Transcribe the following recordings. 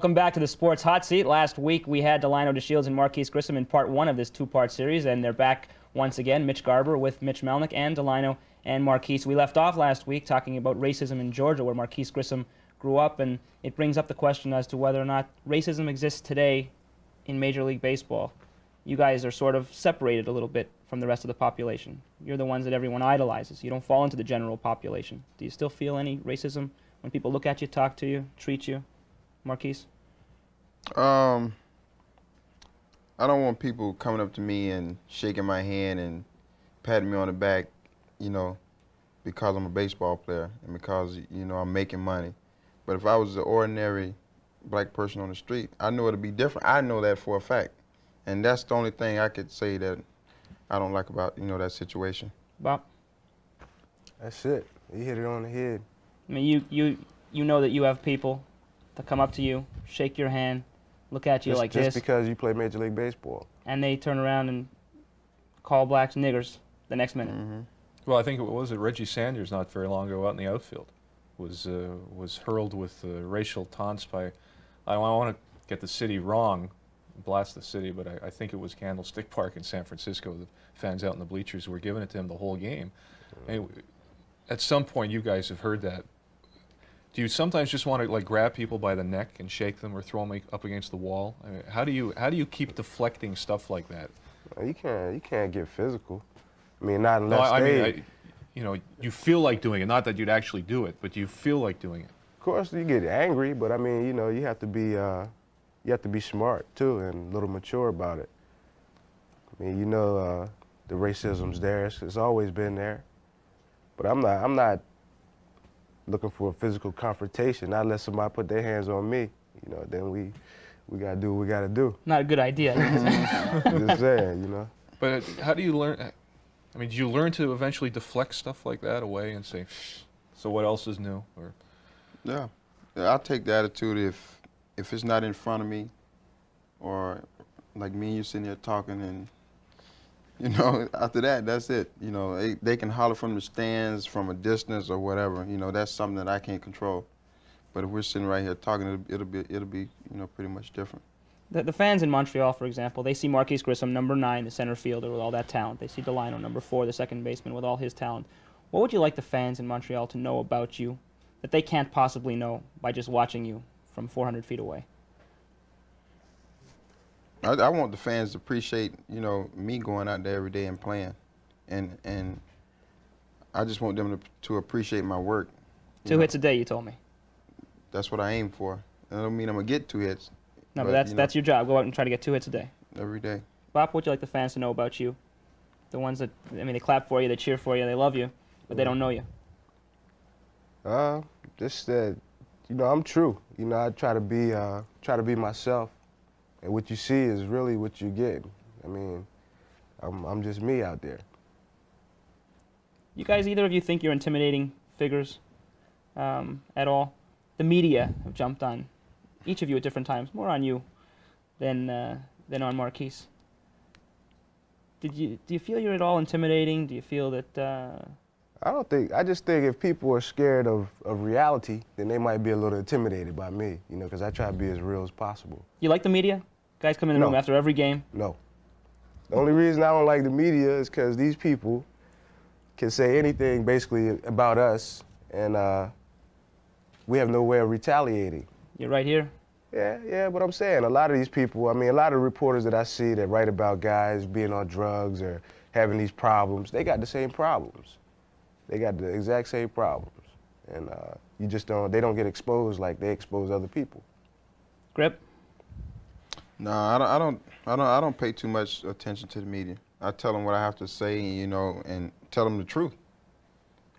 Welcome back to the Sports Hot Seat. Last week we had Delino DeShields and Marquis Grissom in part one of this two-part series, and they're back once again. Mitch Garber with Mitch Melnick and Delino and Marquis. We left off last week talking about racism in Georgia, where Marquis Grissom grew up, and it brings up the question as to whether or not racism exists today in Major League Baseball. You guys are sort of separated a little bit from the rest of the population. You're the ones that everyone idolizes. You don't fall into the general population. Do you still feel any racism when people look at you, talk to you, treat you? Marquis? Um, I don't want people coming up to me and shaking my hand and patting me on the back, you know, because I'm a baseball player and because, you know, I'm making money. But if I was an ordinary black person on the street, I know it'd be different. I know that for a fact. And that's the only thing I could say that I don't like about, you know, that situation. Bop? That's it. You hit it on the head. I mean, you, you, you know that you have people that come up to you, shake your hand, look at you just, like just this. Just because you play Major League Baseball. And they turn around and call blacks niggers the next minute. Mm -hmm. Well, I think it was it Reggie Sanders not very long ago out in the outfield was uh, was hurled with uh, racial taunts by I don't want to get the city wrong, blast the city, but I, I, think it was Candlestick Park in San Francisco. The fans out in the bleachers were giving it to him the whole game. And at some point, you guys have heard that do you sometimes just want to like grab people by the neck and shake them or throw them up against the wall? I mean, how do you how do you keep deflecting stuff like that? You can't you can't get physical. I mean, not unless no, I they, mean, I, you know, you feel like doing it. Not that you'd actually do it, but you feel like doing it. Of course, you get angry, but I mean, you know, you have to be uh, you have to be smart too and a little mature about it. I mean, you know, uh, the racism's there. It's, it's always been there, but I'm not I'm not looking for a physical confrontation, not let somebody put their hands on me. You know, then we we gotta do what we gotta do. Not a good idea. Just saying, you know. But how do you learn? I mean, do you learn to eventually deflect stuff like that away and say, "So what else is new?" Or yeah, I'll take the attitude if if it's not in front of me, or like me and you sitting here talking and you know, after that, that's it. You know, they, they can holler from the stands from a distance or whatever. You know, that's something that I can't control. But if we're sitting right here talking, it'll, it'll be it'll be you know pretty much different. The, the fans in Montreal, for example, they see Marquis Grissom, number nine, the center fielder with all that talent. They see Delino, number four, the second baseman with all his talent. What would you like the fans in Montreal to know about you that they can't possibly know by just watching you from 400 feet away? I, I, want the fans to appreciate, you know, me going out there every day and playing, and and I just want them to to appreciate my work. Two know. hits a day, you told me. That's what I aim for. That don't mean I'm gonna get two hits. No, but, but that's you know, that's your job. Go out and try to get two hits a day. Every day. Bop, what would you like the fans to know about you? The ones that I mean, they clap for you, they cheer for you, they love you, but they don't know you. Uh, just that, you know, I'm true. You know, I try to be uh, try to be myself. And what you see is really what you get. I mean, I'm, I'm just me out there. You guys, either of you think you're intimidating figures um, at all? The media have jumped on each of you at different times, more on you than, uh, than on Marquis. Did you, do you feel you're at all intimidating? Do you feel that... Uh, I don't think, I just think if people are scared of, of reality, then they might be a little intimidated by me, you know, because I try to be as real as possible. You like the media? Guys come in the no. room after every game? No. The only reason I don't like the media is because these people can say anything basically about us, and uh, we have no way of retaliating. You're right here? Yeah, yeah, but I'm saying a lot of these people, I mean, a lot of reporters that I see that write about guys being on drugs or having these problems, they got the same problems. They got the exact same problems. And uh, you just don't, they don't get exposed like they expose other people. Grip? No, I don't, I don't. I don't. I don't pay too much attention to the media. I tell them what I have to say, you know, and tell them the truth.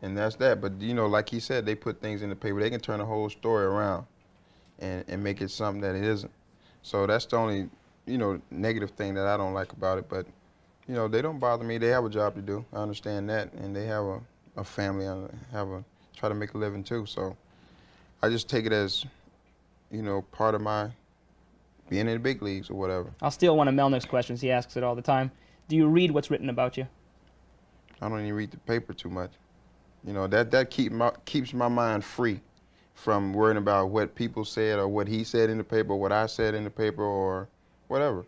And that's that. But you know, like he said, they put things in the paper. They can turn the whole story around, and and make it something that it isn't. So that's the only, you know, negative thing that I don't like about it. But, you know, they don't bother me. They have a job to do. I understand that, and they have a, a family. I have a try to make a living too. So, I just take it as, you know, part of my being in the big leagues or whatever. I'll steal one of Melnick's questions. He asks it all the time. Do you read what's written about you? I don't even read the paper too much. You know, that, that keep my, keeps my mind free. from worrying about what people said or what he said in the paper, or what I said in the paper, or whatever.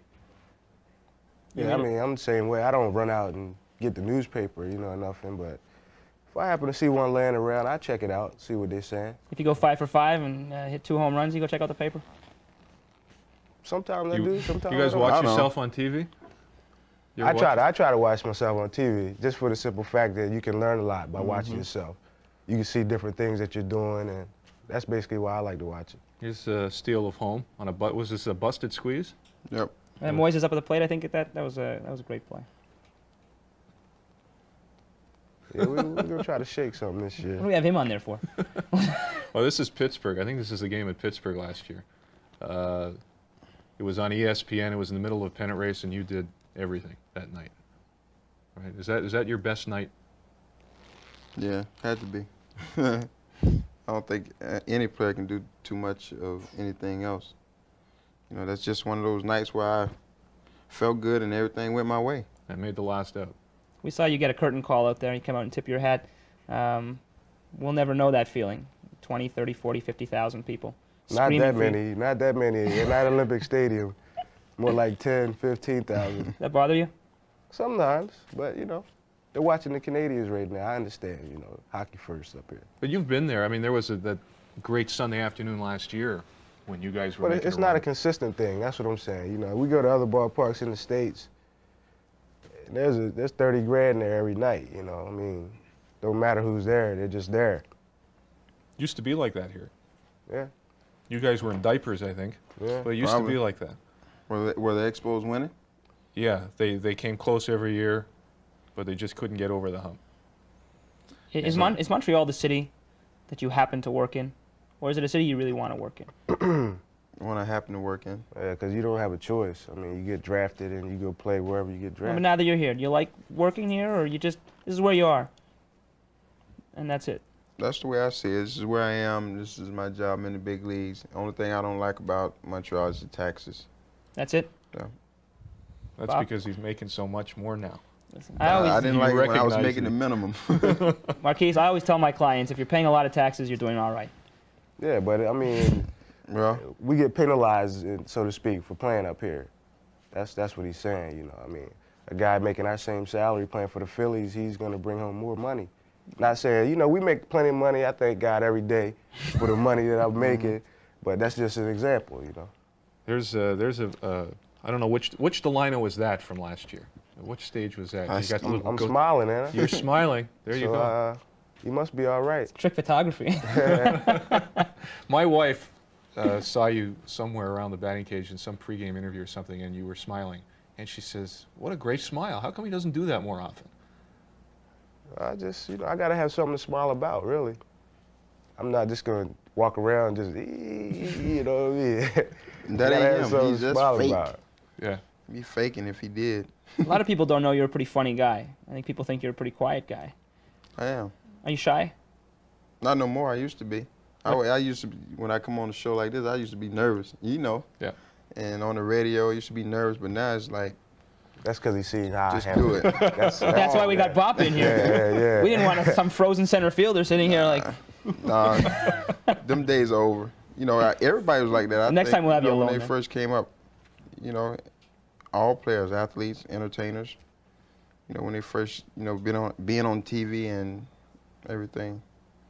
Yeah, I mean, I'm the same way. I don't run out and get the newspaper, you know, or nothing. But if I happen to see one laying around, I check it out, see what they're saying. If you go five for five and uh, hit two home runs, you go check out the paper. Sometimes I do. Sometimes You guys I don't. watch I don't. yourself on TV? You I ever try to I try to watch myself on TV just for the simple fact that you can learn a lot by Mm-hmm. watching yourself. You can see different things that you're doing, and that's basically why I like to watch it. Here's a steal of home on a but. Was this a busted squeeze? Yep. And Moises is up at the plate. I think at that that was a that was a great play. Yeah, we, we're gonna try to shake something this year. What do year. we have him on there for? Well, this is Pittsburgh. I think this is the game at Pittsburgh last year. Uh, it was on E ESPN. It was in the middle of a pennant race, and you did everything that night. Right? Is that is that your best night? Yeah, had to be. I don't think uh, any player can do too much of anything else. You know, that's just one of those nights where I felt good and everything went my way. That made the last out. We saw you get a curtain call out there. And you come out and tip your hat. Um, we'll never know that feeling. 20, 30, 40, 50,000 people. Not screaming that for you. many, not that many. In that Olympic Stadium, more like 10, 15,000. That bother you? Sometimes, but you know, they're watching the Canadiens right now. I understand, you know, hockey first up here. But you've been there. I mean, there was a, that great Sunday afternoon last year when you guys were. But it- making it's not a consistent thing. That's what I'm saying. You know, we go to other ballparks in the states. And there's a there's 30 grand there every night. You know, I mean, don't matter who's there, they're just there. Used to be like that here. Yeah, You guys were in diapers, I think, yeah. but it used to be like that. Were the, were the Expos winning? Yeah, they they came close every year, but they just couldn't get over the hump. I- Is, Mon- is Montreal the city that you happen to work in? Or is it a city you really want to work in? When I happen to work in. Yeah, because you don't have a choice. I mean, you get drafted and you go play wherever you get No, but now that you're here, do you like working here or you just, this is where you are? And that's it. That's the way I see it. This is where I am. This is my job I'm in the big leagues. The Only thing I don't like about Montreal is the taxes. That's it. That's Bop? because he's making so much more now. Listen, I always, I didn't like it when I was making it. the minimum. Marquis, I always tell my clients, if you're paying a lot of taxes, you're doing all right. Yeah, but I mean, well, we get penalized, so to speak, for playing up here. That's that's what he's saying. You know, I mean, a guy making our same salary playing for the Phillies, he's going to bring home more money. Not saying, you know, we make plenty of money. I thank God every day for the money that I'm making, but that's just an example. You know. There's a, there's a uh, I don't know which which Delino was that from last year. Which stage was that? I you got the little I'm go- smiling, Anna. You're smiling. There you go. Uh, you must be all right. Trick photography. My wife uh, saw you somewhere around the batting cage in some pregame interview or something, and you were smiling. And she says, "What a great smile! How come he doesn't do that more often?" I just, you know, I gotta have something to smile about, really. I'm not just gonna walk around just, you know what I mean? that ain't him. something He's just smile fake. about. Yeah. Be faking if he did. a lot of people don't know you're a pretty funny guy. I think people think you're a pretty quiet guy. I am. Are you shy? Not no more. I used to be. I, I used to be, when I come on a show like this, I used to be nervous. You know. Yeah. And on the radio, I used to be nervous, but now it's like, That's because he's seen how just I handle do it. That's, That's why we got Bop in here. Yeah, yeah, yeah. We didn't want some frozen center fielder sitting here like, Nah, them days are over. You know, I- everybody was like that. I Next think, time we'll have you know, alone, When they then. first came up, you know, all players, athletes, entertainers, you know, when they first, you know, been on being on TV and everything.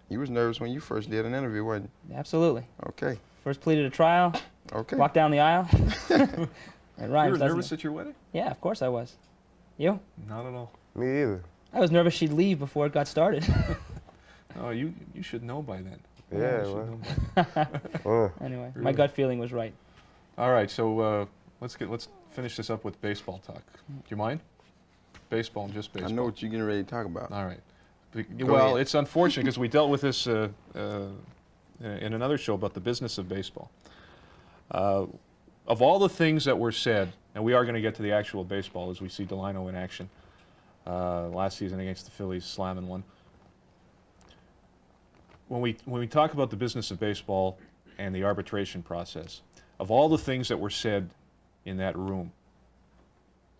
You was nervous when you first did an interview, wasn't you? absolutely. Okay. First pleaded a trial, Okay. walked down the aisle. it You were nervous it? at your wedding? Yeah, of course I was. You? Not at all. Me either. I was nervous she'd leave before it got started. Oh, you you should know by then. Yeah, You well. know by then. Uh, anyway, my gut feeling was right. All right, so uh, let's get let's finish this up with baseball talk. Do you mind? Baseball and just baseball. I know what you're getting ready to talk about. All right. Be- Go well, ahead. it's unfortunate because we dealt with this uh, uh, in another show about the business of baseball. Of all the things that were said, and we are going to get to the actual baseball as we see Delino in action uh, last season against the Phillies, slamming one. When we when we talk about the business of baseball and the arbitration process, of all the things that were said in that room,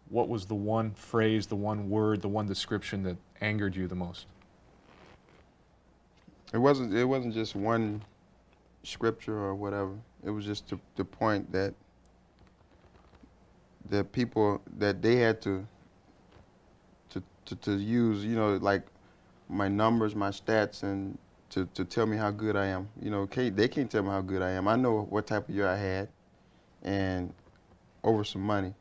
what was the one phrase, the one word, the one description that angered you the most? It wasn't. It wasn't just one scripture or whatever. It was just the, the point that that people that they had to to, to to use, you know, like my numbers, my stats, and to, to tell me how good I am. You know, can't, they can't tell me how good I am. I know what type of year I had, and over some money.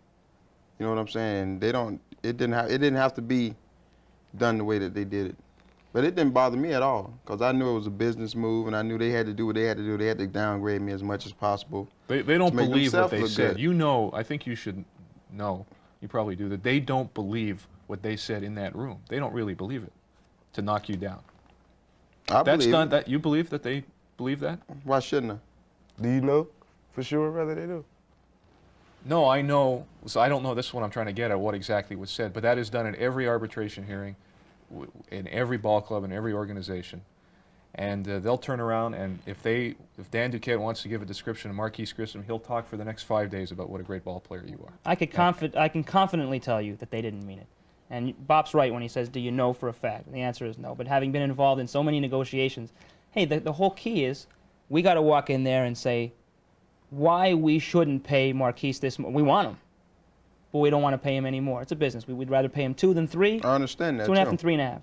You know what I'm saying? They don't. It didn't have. It didn't have to be done the way that they did it. But it didn't bother me at all because I knew it was a business move, and I knew they had to do what they had to do. They had to downgrade me as much as possible. They, they don't believe what they said. good. You know, I think you should know, you probably do, that they don't believe what they said in that room. They don't really believe it to knock you down. I That's believe done. it. That you believe that they believe that? Why shouldn't I? Do you know for sure whether they do? No, I know. So I don't know. This is what I'm trying to get at. What exactly was said, but that is done in every arbitration hearing, in every ball club, in every organization, and uh, they'll turn around and if they, if Dan Duquette wants to give a description of Marquis Grissom, he'll talk for the next five days about what a great ball player you are. I could confi- I can confidently tell you that they didn't mean it. And Bop's right when he says, "Do you know for a fact?" And the answer is no. But having been involved in so many negotiations, hey, the, the whole key is we got to walk in there and say why we shouldn't pay Marquis this. Mo- we want him, but we don't want to pay him anymore. It's a business. We would rather pay him two than three. I understand that Two and a half too. and three and a half.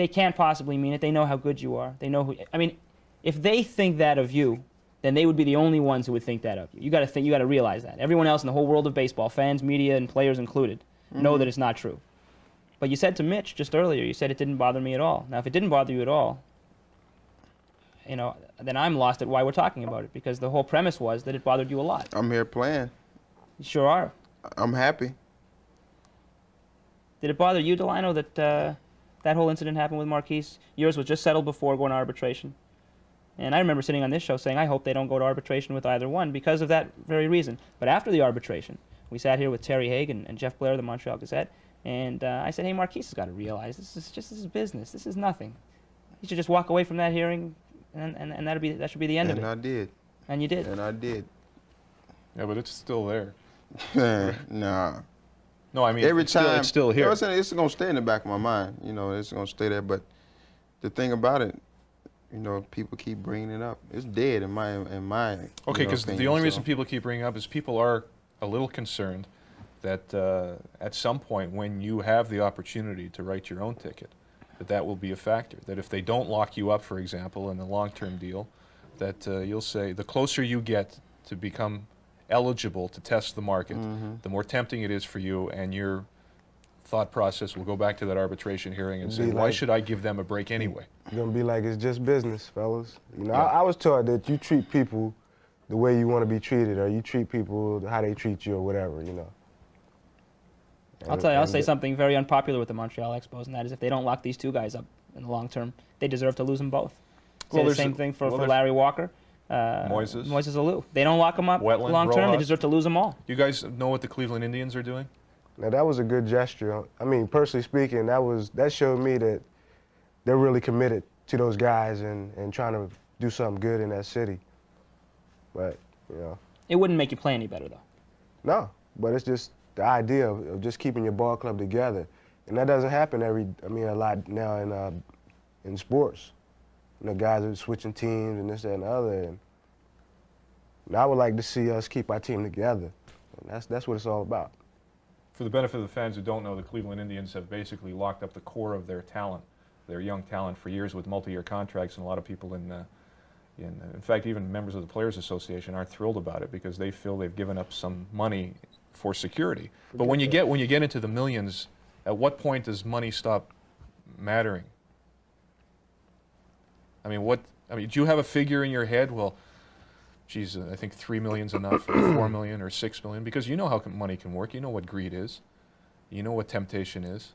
They can't possibly mean it. They know how good you are. They know who. I mean, if they think that of you, then they would be the only ones who would think that of you. You got to think. You got to realize that. Everyone else in the whole world of baseball, fans, media, and players included, know that it's not true. But you said to Mitch just earlier, you said it didn't bother me at all. Now, if it didn't bother you at all, you know, then I'm lost at why we're talking about it because the whole premise was that it bothered you a lot. I'm here playing. You sure are. I'm happy. Did it bother you, Delino, that uh, that whole incident happened with Marquis? Yours was just settled before going to arbitration. And I remember sitting on this show saying, I hope they don't go to arbitration with either one because of that very reason. But after the arbitration, we sat here with Terry Haig and, and Jeff Blair of the Montreal Gazette, and uh, I said, hey, Marquis has got to realize this is just this is business. This is nothing. He should just walk away from that hearing, and, and, and that'll be, that should be the end and of it. And I did. And you did. And I did. Yeah, but it's still there. nah. No, I mean Every it's time still, it's still You know here. saying? It's gonna stay in the back of my mind. You know, it's gonna stay there. But the thing about it, you know, people keep bringing it up. It's dead in my in my. you Okay, know, because the only so. reason people keep bringing up is people are a little concerned that uh, at some point when you have the opportunity to write your own ticket, that that will be a factor. That if they don't lock you up, for example, in a long-term deal, that uh, you'll say the closer you get to become eligible to test the market, Mm-hmm. the more tempting it is for you, and your thought process will go back to that arbitration hearing and say, Be why should I give them a break anyway? You're gonna be like it's just business, fellas. You know, Yeah. I, I was taught that you treat people the way you want to be treated, or you treat people how they treat you, or whatever. You know. I'll tell you, I'll say something very unpopular with the Montreal Expos, and that is if they don't lock these two guys up in the long term, they deserve to lose them both. Say Well, the same a- thing for, well, for Larry Walker. Uh, Moises. Moises Alou. They don't lock them up Wetteland, long term, they deserve to lose them all. You guys know what the Cleveland Indians are doing? Now that was a good gesture. I mean, personally speaking, that was that showed me that they're really committed to those guys and, and trying to do something good in that city. But you know, It wouldn't make you play any better, though. no. But it's just the idea of, of just keeping your ball club together, and that doesn't happen every. I mean, a lot now in uh, in sports. You know, guys are switching teams and this, that, and the other. And, and I would like to see us keep our team together. And that's that's what it's all about. For the benefit of the fans who don't know, the Cleveland Indians have basically locked up the core of their talent, their young talent, for years with multi-year contracts, and a lot of people in, uh, in, in fact, even members of the Players Association aren't thrilled about it because they feel they've given up some money for security. But when you get when you get into the millions, at what point does money stop mattering? I mean, what? I mean, do you have a figure in your head? Well, geez, uh, I think three million's enough, or four million, or six million, because you know how money can work. You know what greed is. You know what temptation is.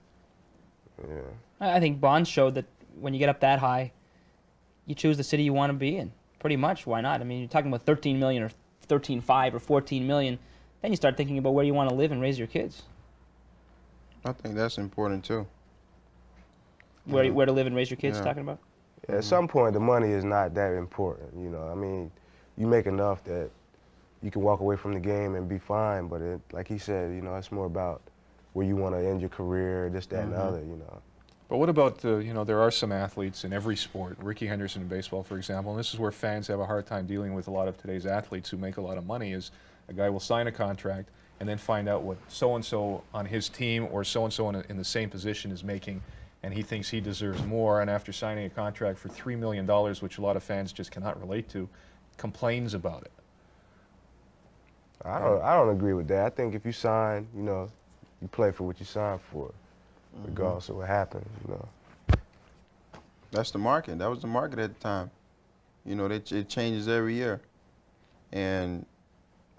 Yeah. I I think Bonds showed that when you get up that high, you choose the city you want to be in. Pretty much, why not? I mean, you're talking about 13 million or 13.5 or 14 million. Then you start thinking about where you want to live and raise your kids. I think that's important too. Where, where to live and raise your kids, Yeah. talking about? At some point, the money is not that important. You know, I mean, you make enough that you can walk away from the game and be fine. But it, like he said, you know, it's more about where you want to end your career, this, that, and the Mhm. other. You know. But what about the, you know, there are some athletes in every sport, Rickey Henderson in baseball, for example, and this is where fans have a hard time dealing with a lot of today's athletes who make a lot of money is a guy will sign a contract and then find out what so-and-so on his team or so-and-so in, in the same position is making, and he thinks he deserves more, and after signing a contract for $3 million, which a lot of fans just cannot relate to, complains about it. I don't I don't agree with that. I think if you sign, you know, you play for what you signed for, mm-hmm. regardless of what happens. You know. That's the market. That was the market at the time. You know, it, it changes every year. And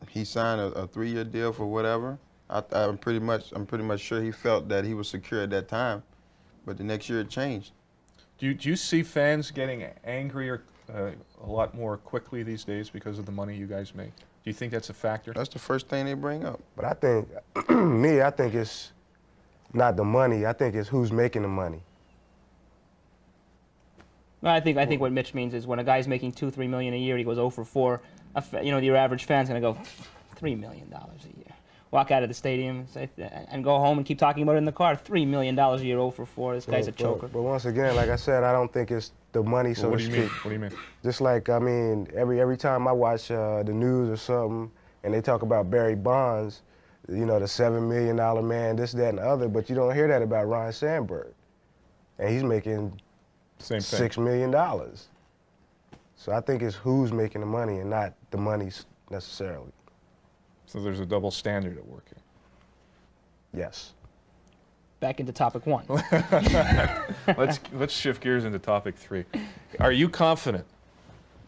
he signed a, a three-year deal for whatever. I, I'm pretty much, I'm pretty much sure he felt that he was secure at that time. But the next year it changed. Do you, do you see fans getting angrier uh, a lot more quickly these days because of the money you guys make? Do you think that's a factor? That's the first thing they bring up. But I think, me, I think it's not the money. I think it's who's making the money. No, I think I think what Mitch means is when a guy's making two, three million a year, he goes 0 for 4. You know, your average fan's gonna go, three million dollars a year. Walk out of the stadium and, go home and keep talking about it in the car. Three million dollars a year, 0 for 4. This guy's a But- choker. But, but once again, like I said, I don't think it's the money, so what to do you speak. mean? What do you mean? Just like I mean, every every time I watch uh, the news or something, and they talk about Barry Bonds, you know, the seven million dollar man, this, that, and the other, but you don't hear that about Ryne Sandberg, and he's making Same thing. six million dollars. So I think it's who's making the money and not the money necessarily. So there's a double standard at work here. Yes. Back into topic one. let's let's shift gears into topic three. Are you confident,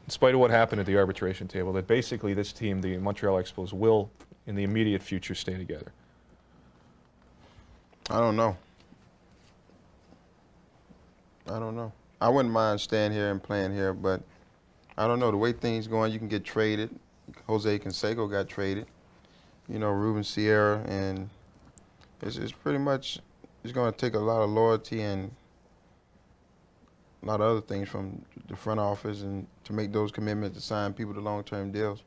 in spite of what happened at the arbitration table, that basically this team, the Montreal Expos, will, in the immediate future, stay together? I don't know. I don't know. I wouldn't mind staying here and playing here, but I don't know. The way things going, you can get traded. Jose Canseco got traded. You know, Ruben Sierra, and it's, it's pretty much it's going to take a lot of loyalty and a lot of other things from the front office and to make those commitments to sign people to long-term deals.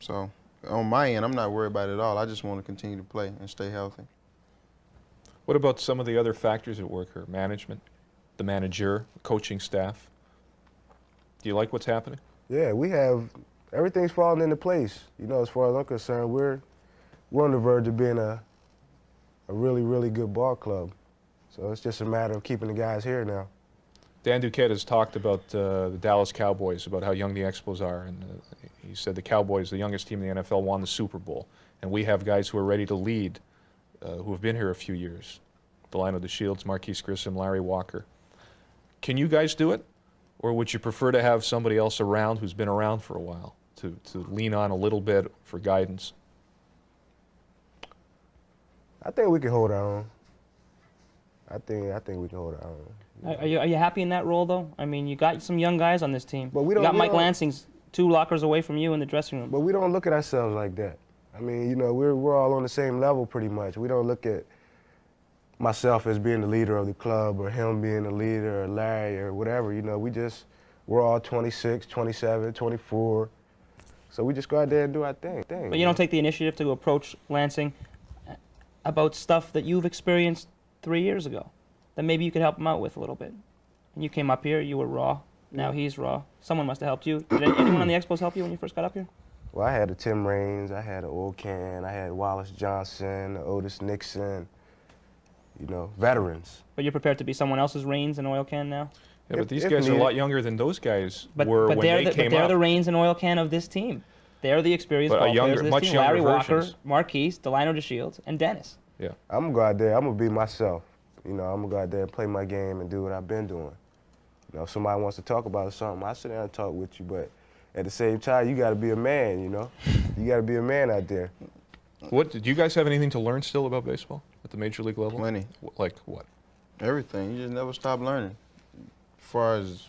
So on my end, I'm not worried about it at all. I just want to continue to play and stay healthy. What about some of the other factors at work here? Management, the manager, coaching staff. Do you like what's happening? Yeah, we have everything's falling into place. You know, as far as I'm concerned, we're we're on the verge of being a a really, really good ball club. So it's just a matter of keeping the guys here now. Dan Duquette has talked about uh, the Dallas Cowboys, about how young the Expos are, and uh, he said the Cowboys, the youngest team in the NFL, won the Super Bowl, and we have guys who are ready to lead, uh, who have been here a few years. Delino DeShields, Marquis Grissom, Larry Walker. Can you guys do it, or would you prefer to have somebody else around who's been around for a while to, to lean on a little bit for guidance? I think we can hold our own. I think I think we can hold our own. Are are you, are you happy in that role, though? I mean, you got some young guys on this team. But we don't- got we Mike don't- Lansing's two lockers away from you in the dressing room. But we don't look at ourselves like that. I mean, you know, we're we're all on the same level pretty much. We don't look at myself as being the leader of the club or him being the leader or Larry or whatever. You know, we just we're all 26, 27, 24. So we just go out there and do our thing. thing But you don't take the initiative to approach Lansing about stuff that you've experienced three years ago that maybe you could help him out with a little bit. And you came up here, you were raw. Now he's raw. Someone must have helped you. Did anyone on the Expos help you when you first got up here? Well, I had a Tim Raines, I had an Oil Can, I had Wallace Johnson, Otis Nixon. You know, veterans. But you're prepared to be someone else's Raines and oil can now? Yeah, If- but these if guys are a lot younger than those guys But, were but when they're, they the, came but they're up. the Raines and oil can of this team. They're the experienced But ball younger- players of this much team. younger Larry Walker, versions. Marquis, Delino DeShields, and Dennis. Yeah. I'm gonna go out there. I'm gonna be myself. You know, I'm gonna go out there and play my game and do what I've been doing. You know, if somebody wants to talk about something, I sit down and talk with you. But at the same time, you got to be a man. You know, you got to be a man out there. What do you guys have anything to learn still about baseball at the major league level? Plenty. Like what? Everything. You just never stop learning. As far as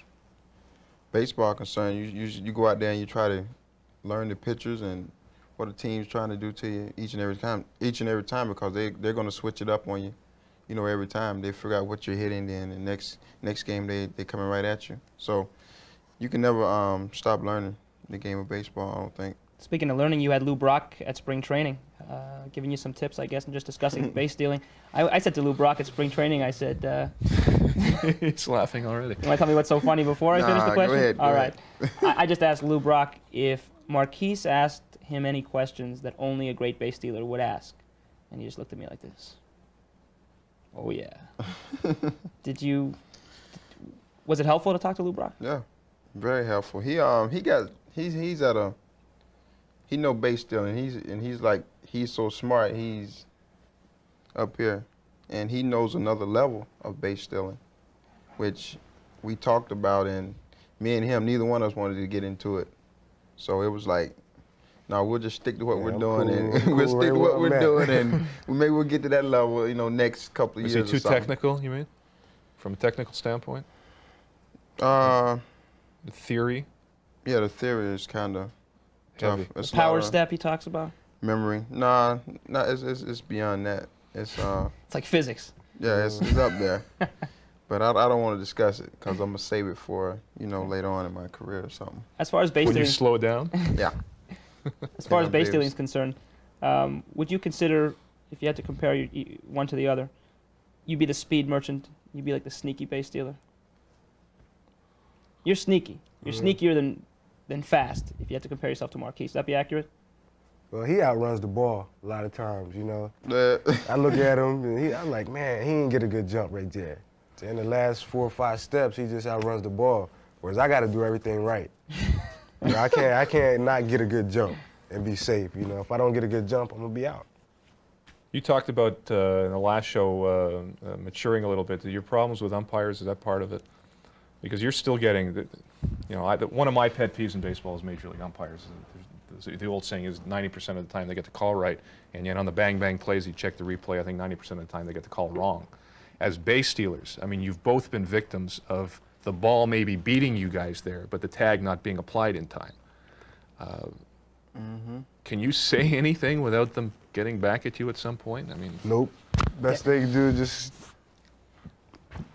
baseball concerned, you, you you go out there and you try to learn the pitchers and what the team's trying to do to you each and every time. Each and every time because they they're going to switch it up on you. You know, every time they figure out what you're hitting, then the next next game they they coming right at you. So you can never um, stop learning the game of baseball. I don't think. Speaking of learning, you had Lou Brock at spring training, uh, giving you some tips, I guess, and just discussing base stealing. I, I said to Lou Brock at spring training, I said, uh, He's laughing already. "You want to tell me what's so funny before I finish the Nah, go question?" ahead, go All ahead. I, I just asked Lou Brock if Marquis asked him any questions that only a great base stealer would ask, and he just looked at me like this. Oh yeah. Did you? Was it helpful to talk to Lou Brock? Yeah, very helpful. He um he got he's he's at a he know base stealing. He's and he's like he's so smart. He's up here, and he knows another level of base stealing, which we talked about. And me and him, neither one of us wanted to get into it. So it was like, no, we'll just stick to what Yeah, we're I'm doing, cool. and I'm we'll stick right to what we're I'm at. doing, and maybe we'll get to that level, you know, next couple of Is years. he or too something. technical? You mean, from a technical standpoint, Uh, the theory, yeah, the theory is kind of tough. Heavy. It's The power step he talks about. memory. Nah, nah, it's, it's it's beyond that. It's uh, It's like physics. yeah, it's, it's up there. But I, I don't want to discuss it because I'm gonna save it for you know later on in my career or something. As far as base when you stealing, slow down. Yeah. as far as base babes. stealing is concerned, um, would you consider, if you had to compare you, you, one to the other, you'd be the speed merchant, you'd be like the sneaky base dealer. You're sneaky. You're Mhm. sneakier than than fast. If you had to compare yourself to Marquis, that be accurate? Well, he outruns the ball a lot of times, you know. The- I look at him and he, I'm like, man, he didn't get a good jump right there. In the last four or five steps, he just outruns the ball. Whereas I got to do everything right. You know, I can't, I can't not get a good jump and be safe. You know, if I don't get a good jump, I'm gonna be out. You talked about uh, in the last show uh, uh, maturing a little bit. Your problems with umpires is that part of it? Because you're still getting, the, you know, I, the, one of my pet peeves in baseball is major league umpires. There's- there's- The old saying is 90% of the time they get the call right, and yet on the bang bang plays, you check the replay. I think 90% of the time they get the call wrong. As base stealers, I mean, you've both been victims of the ball maybe beating you guys there, but the tag not being applied in time. Uh, Can you say anything without them getting back at you at some point? I mean, Nope. Best they to do is just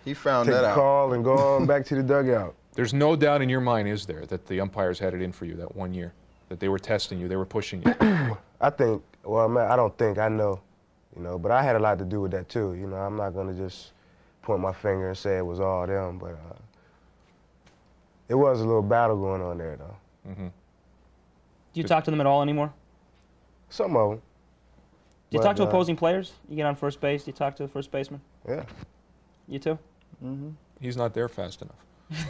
he found take that the out. call and go on back to the dugout. There's no doubt in your mind, is there, that the umpires had it in for you that one year, that they were testing you, they were pushing you. I think, well, man, I don't think, I know, you know, but I had a lot to do with that too. You know, I'm not gonna just point my finger and say it was all them, but uh, it was a little battle going on there though. hmm Do you talk to them at all anymore? Some of them, Do you But, talk to uh, opposing players? You get on first base, do you talk to the first baseman? yeah. You too? Mm -hmm. He's not there fast enough.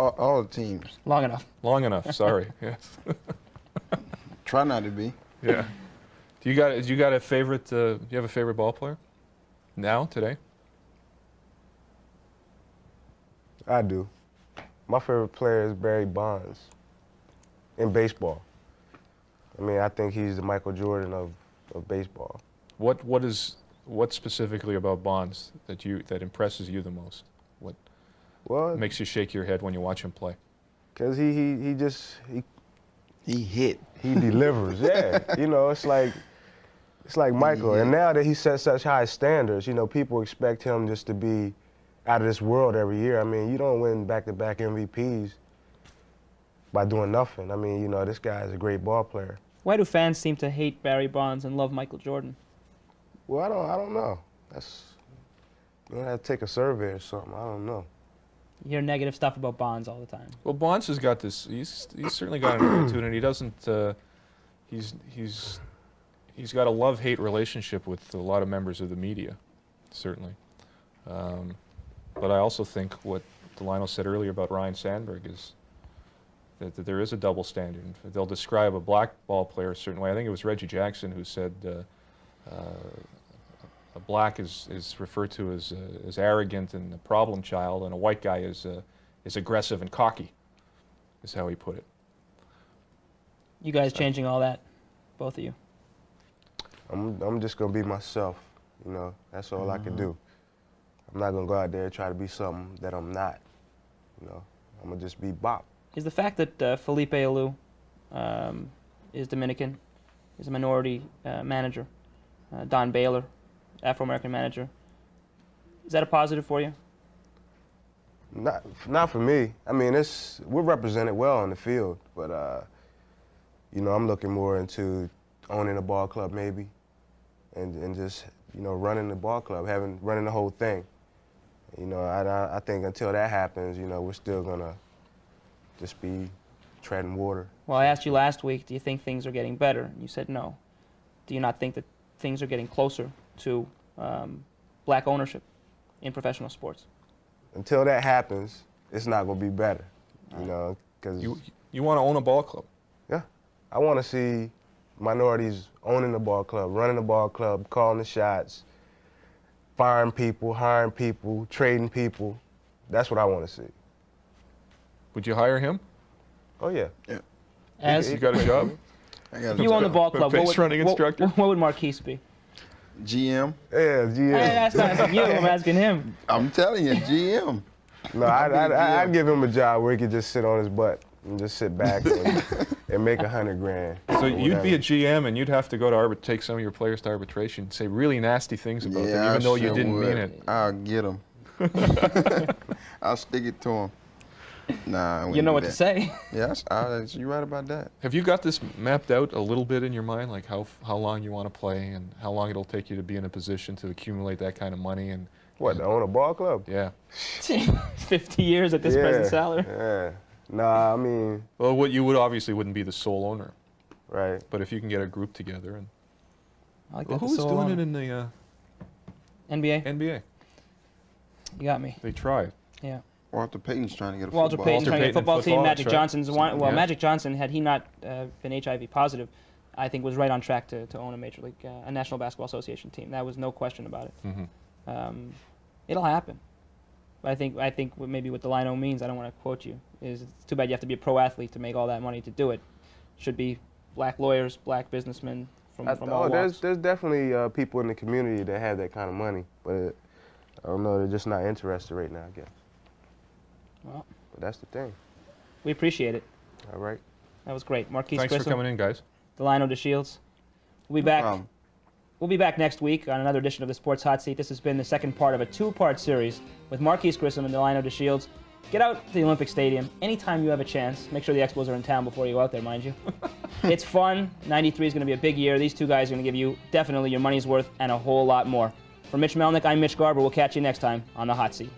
All, all the teams Long enough. Long enough, sorry. yes. try not to be. Yeah. Do you got, do you got a favorite, uh, do you have a favorite ball player? Now, today? I do. My favorite player is Barry Bonds in baseball. I mean, I think he's the Michael Jordan of, of baseball. What, what is, what specifically about Bonds that you, that impresses you the most? What Well, makes you shake your head when you watch him play? cause he he he just he He hit. he delivers. Yeah, you know, it's like it's like Michael. And now that he set such high standards, you know, people expect him just to be out of this world every year. I mean, you don't win back-to-back MVPs by doing nothing. I mean, you know, this guy is a great ball player. Why do fans seem to hate Barry Bonds and love Michael Jordan? Well, I don't I don't know. That's you know, have to take a survey or something. I don't know. You hear negative stuff about Bonds all the time. Well, Bonds has got this. He's he's certainly got an attitude, and he doesn't. Uh, he's he's he's got a love-hate relationship with a lot of members of the media, certainly. Um, but I also think what Delino said earlier about Ryne Sandberg is that, that there is a double standard. They'll describe a black ball player a certain way. I think it was Reggie Jackson who said. Uh, uh, a black is, is referred to as, uh, as arrogant and a problem child, and a white guy is, uh, is aggressive and cocky, is how he put it. You guys changing all that, both of you. I'm I'm just gonna be myself. You know, that's all I can do. I'm not gonna go out there and try to be something that I'm not. You know, I'm gonna just be Bop. Is the fact that uh, Felipe Alou um, is Dominican, is a minority uh, manager, uh, Don Baylor, Afro-American manager, is that a positive for you? Not not for me. I mean, it's we're represented well on the field, but uh, you know, I'm looking more into owning a ball club maybe, and and just you know running the ball club, having running the whole thing. You know, I I, I think until that happens, you know, we're still gonna just be treading water. Well, I asked you last week, do you think things are getting better? And you said no. Do you not think that things are getting closer to um, black ownership in professional sports? Until that happens, it's not gonna be better. You know, because You you want to own a ball club? yeah, I want to see minorities owning the ball club, running the ball club, calling the shots, firing people, hiring people, trading people. That's what I want to see. Would you hire him? Oh yeah. Yeah. As You got a job? I got if you own the ball club, what would, running what- instructor? what would Marquis be? GM. Yeah, Hey, GM. that's not asking you. I'm asking him. I'm telling you, GM. No, I'd, I'd, I'd give him a job where he could just sit on his butt and just sit back and, and make a hundred grand. So you'd be a. GM and you'd have to go to arbit, take some of your players to arbitration, say really nasty things about them, even I though you didn't would. mean it. I'll get them. I'll stick it to them. Nah, You know do what to say. Yes, I, uh, you're right about that. Have you got this mapped out a little bit in your mind, like how how long you want to play and how long it'll take you to be in a position to accumulate that kind of money and What, to own a ball club? yeah. 50 years at this yeah, present salary. Yeah. Nah, I mean, Well, what you would obviously wouldn't be the sole owner, right. but if you can get a group together and I like well, that. who's doing um, it in the uh, NBA? NBA? You got me. They tried. Yeah. Walter Payton's trying to get a Walter football. Payton's Walter trying to get a football team. football, Magic that's right. Johnson's one. Well, Yeah. Magic Johnson, had he not uh, been HIV positive, I think was right on track to, to own a major league, uh, a National Basketball Association team. That was no question about it. Mhm. Um, it'll happen. But I think I think what maybe what Delino means, I don't want to quote you, is it's too bad you have to be a pro athlete to make all that money to do it. Should be black lawyers, black businessmen from, I, from oh, all there's walks. there's definitely uh, people in the community that have that kind of money, but I don't know, they're just not interested right now, I guess. Well. but that's the thing. We appreciate it. All right. That was great. Marquis Thanks for Grissom, coming in, guys. Delino DeShields. We'll be No back. problem. We'll be back next week on another edition of the Sports Hot Seat. This has been the second part of a two-part series with Marquis Grissom and Delino DeShields. Get out to the Olympic Stadium anytime you have a chance. Make sure the Expos are in town before you go out there, mind you. it's fun. 93 is going to be a big year. These two guys are going to give you definitely your money's worth and a whole lot more. For Mitch Melnick, I'm Mitch Garber. We'll catch you next time on the Hot Seat.